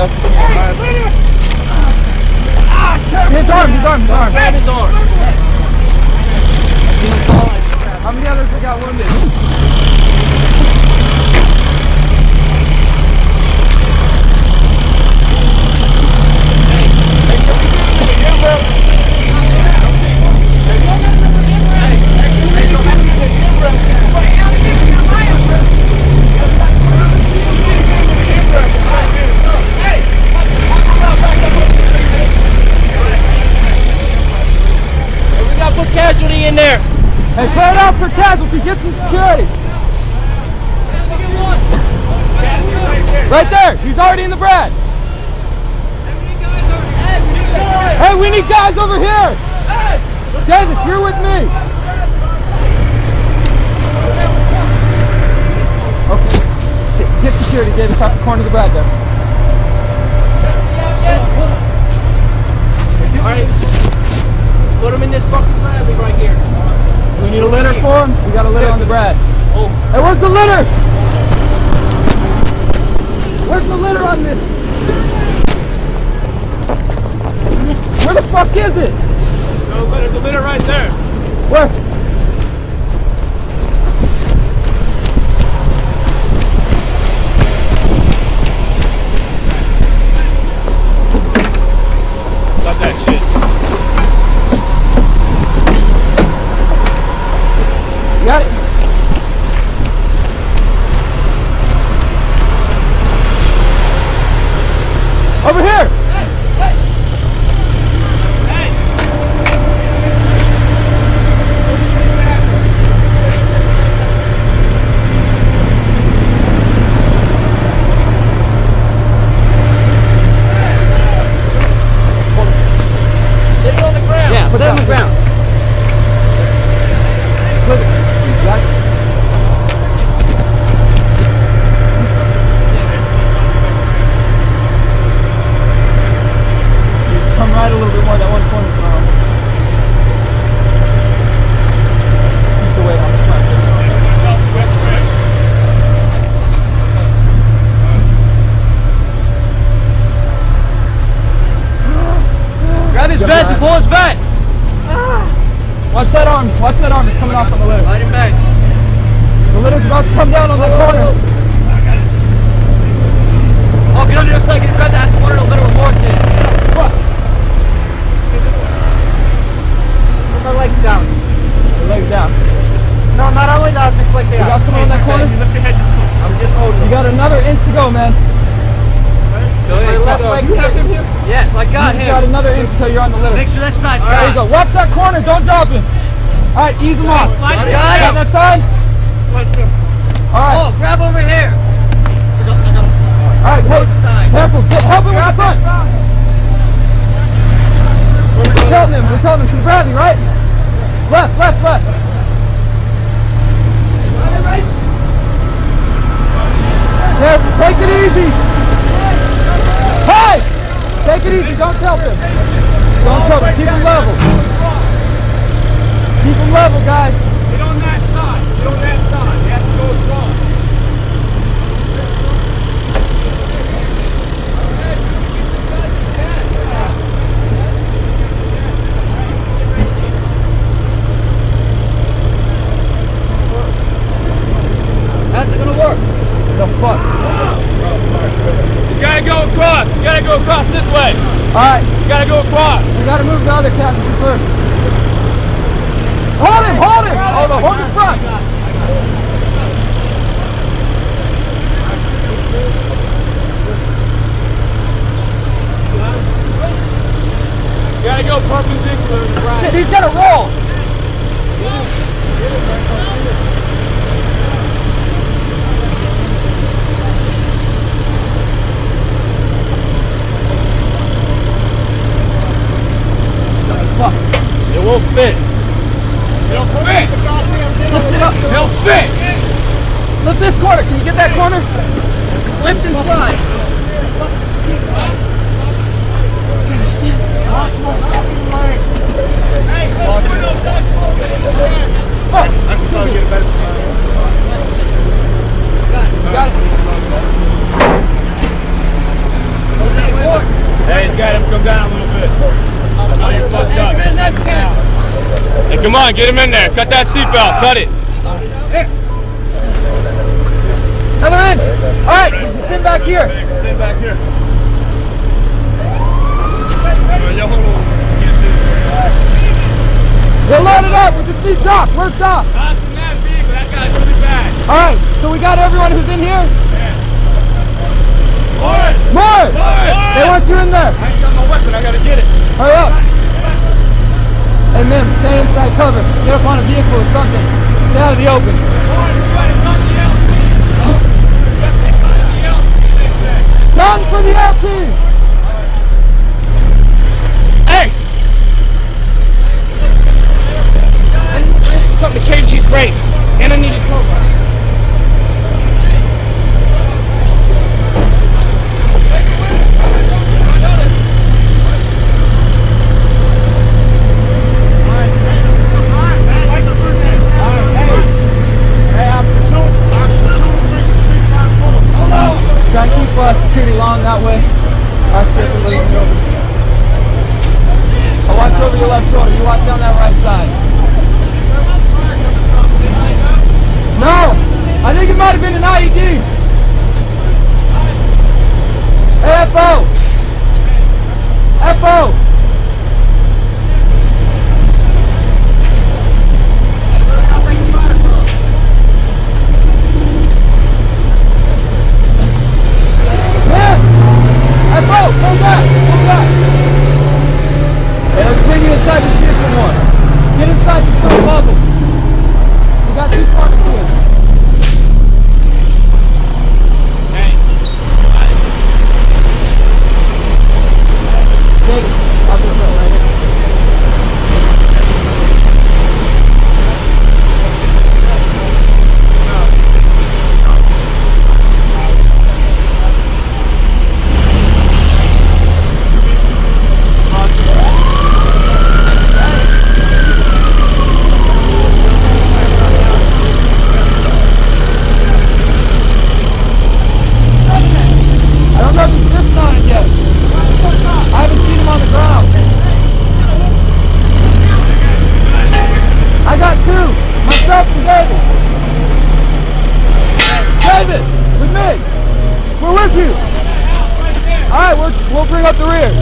left. His arm, his arm, his arm. His arm. How many others have got wounded? in there. Hey, clear it out for casualty. Get some security. Right there. He's already in the bread. Hey, we need guys over here. Davis, you're with me. Okay. Get security, Davis, out the corner of the bread there. litter? Where's the litter on this? Where the fuck is it? No litter, the litter right there. Where? There go. Watch that corner. Don't drop him. All right, ease him off. Got that side? All right. Oh, grab over here. All right, wait. Careful. Help him with the front. We're telling him. We're telling him. She's Bradley, right? Left, left, left. guys. Get on that side. Get on that side. You have to go as long. How's it gonna work? The fuck? You gotta go across. You gotta go across this way. All right. You gotta go across. We gotta move the other captain first. Hold him, hold him! Hold him. Hold the front! You gotta go perpendicular to the right. Shit, he's gotta roll! Fuck. It won't fit. It'll fit. Lift it up. It'll fit. This corner. Can you get that corner? Lift and slide. Hey, he's got him come down a little bit. I know you're fucked up. Hey, come on, get him in there. Cut that seatbelt. Cut it. Another inch. All right, sit back here. Sit back here. We'll load it up. We just need Doc. Where's Doc? Not from that vehicle. That guy's really bad. All right, so we got everyone who's in here. Morris! More. Morris! They want you in there. I ain't got my weapon. I gotta get it. Hurry up. Hey, Mim, stay inside cover. Get up on a vehicle or something. Stay out of the open. Morris, you gotta touch the LP. You gotta take out the Done for the LP. Hey! Something to change brakes. And I need a tow bar. Try and keep uh, security long that way. Ship will over. I'll watch over your left shoulder. You watch down that right side. No! I think it might have been an IED. Hey, FO! FO! Man! FO! Pull back! Pull back! Hey, let's bring you inside the ship some more. Get inside the stone bubble. We got two parties here. Take it. I'll do it right here. I don't know if he's sitting on it yet. I haven't seen him on the ground. I got two. Myself and David. David, with me. We're with you. All right, we're, we'll bring up the rear.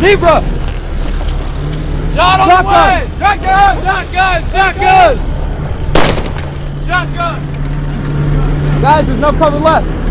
Zebra. Shot on Shotgun. the way! Shotgun! Shotgun! Shotgun! Shotgun! Guys, there's no cover left.